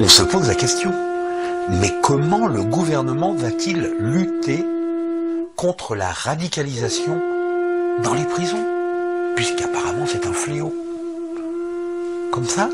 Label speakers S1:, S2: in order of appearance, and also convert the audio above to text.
S1: on se pose la question. Mais comment le gouvernement va-t-il lutter contre la radicalisation dans les prisons? Puisqu'apparemment c'est un fléau. Comme ça